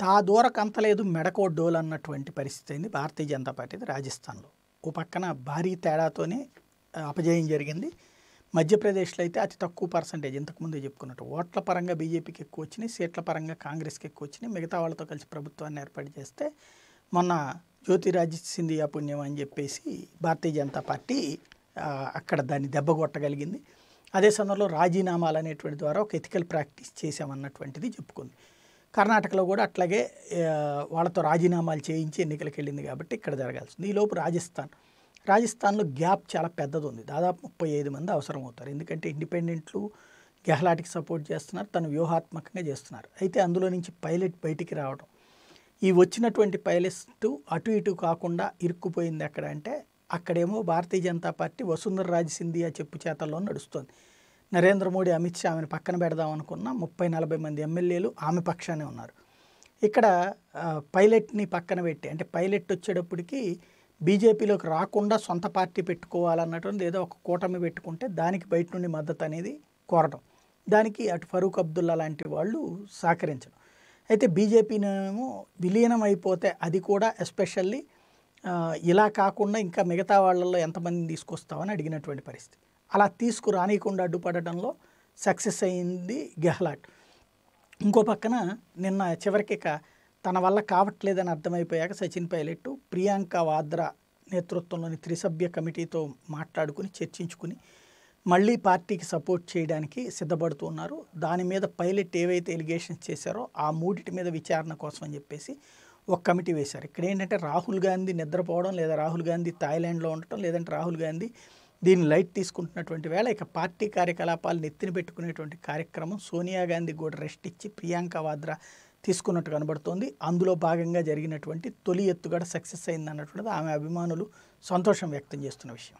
తా దూరకు అంతలేదు మెడకో డోల్ అన్నటువంటి పరిస్థితి అయింది భారతీయ జనతా పార్టీది రాజస్థాన్లో. ఓ పక్కన భారీ తేడాతోనే అపజయం జరిగింది. మధ్యప్రదేశ్లో అయితే అతి తక్కువ పర్సంటేజ్ ఇంతకుముందే చెప్పుకున్నట్టు ఓట్ల పరంగా బీజేపీకి ఎక్కువ వచ్చినాయి సీట్ల పరంగా కాంగ్రెస్కి ఎక్కువ వచ్చినాయి. మిగతా వాళ్ళతో కలిసి ప్రభుత్వాన్ని ఏర్పాటు చేస్తే మొన్న జ్యోతిరాజ్ సింధియా పుణ్యం అని చెప్పేసి భారతీయ జనతా పార్టీ అక్కడ దాన్ని దెబ్బ కొట్టగలిగింది. అదే సమయంలో రాజీనామాలు అనేటువంటి ద్వారా ఒక ఎథికల్ ప్రాక్టీస్ చేసామన్నటువంటిది చెప్పుకుంది. కర్ణాటకలో కూడా అట్లాగే వాళ్ళతో రాజీనామాలు చేయించి ఎన్నికలకు వెళ్ళింది కాబట్టి ఇక్కడ జరగాల్సింది. ఈలోపు రాజస్థాన్. రాజస్థాన్లో గ్యాప్ చాలా పెద్దది ఉంది దాదాపు ముప్పై ఐదు మంది అవసరం అవుతారు ఎందుకంటే ఇండిపెండెంట్లు గెహ్లాట్కి సపోర్ట్ చేస్తున్నారు తను వ్యూహాత్మకంగా చేస్తున్నారు. అయితే అందులో నుంచి పైలట్ బయటికి రావడం. ఈ వచ్చినటువంటి పైలట్ అటు ఇటు కాకుండా ఇరుక్కుపోయింది ఎక్కడ అంటే అక్కడేమో భారతీయ జనతా పార్టీ వసుంధర రాజ్ సింధియా చెప్పు చేతల్లో నడుస్తుంది. నరేంద్ర మోడీ అమిత్ షా ఆమెను పక్కన పెడదాం అనుకున్న ముప్పై నలభై మంది ఎమ్మెల్యేలు ఆమె పక్షానే ఉన్నారు. ఇక్కడ పైలట్ని పక్కన పెట్టి అంటే పైలట్ వచ్చేటప్పటికి బీజేపీలోకి రాకుండా సొంత పార్టీ పెట్టుకోవాలన్నటువంటి ఏదో ఒక కూటమి పెట్టుకుంటే దానికి బయట నుండి మద్దతు అనేది కోరడం. దానికి అటు ఫరూక్ అబ్దుల్లా లాంటి వాళ్ళు సహకరించడం. అయితే బీజేపీనేమో విలీనం అయిపోతే అది కూడా ఎస్పెషల్లీ ఇలా కాకుండా ఇంకా మిగతా వాళ్ళల్లో ఎంతమందిని తీసుకొస్తామని అడిగినటువంటి పరిస్థితి. అలా తీసుకురానియకుండా అడ్డుపడటంలో సక్సెస్ అయింది గెహ్లాట్. ఇంకో పక్కన నిన్న చివరికి తన వల్ల కావట్లేదని అర్థమైపోయాక సచిన్ పైలట్ ప్రియాంక వాద్రా నేతృత్వంలోని త్రిసభ్య కమిటీతో మాట్లాడుకుని చర్చించుకుని మళ్ళీ పార్టీకి సపోర్ట్ చేయడానికి సిద్ధపడుతున్నారు దాని మీద పైలట్ ఏవైతే ఎలిగేషన్స్ చేశారో ఆ మూడిటి మీద విచారణ కోసం అని చెప్పేసి ఒక కమిటీ వేశారు. ఇక్కడ ఏంటంటే రాహుల్ గాంధీ నిద్రపోవడం లేదా రాహుల్ గాంధీ థాయిలాండ్లో ఉండటం లేదంటే రాహుల్ గాంధీ దీన్ని లైట్ తీసుకుంటున్నటువంటి వేళ ఇక పార్టీ కార్యకలాపాలు నెత్తిన పెట్టుకునేటువంటి కార్యక్రమం సోనియా గాంధీ కూడా రెస్ట్ ఇచ్చి ప్రియాంక వాద్రా తీసుకున్నట్టు కనబడుతోంది. అందులో భాగంగా జరిగినటువంటి తొలి ఎత్తుగడ సక్సెస్ అయిందన్నటువంటిది ఆమె అభిమానులు సంతోషం వ్యక్తం చేస్తున్న విషయం.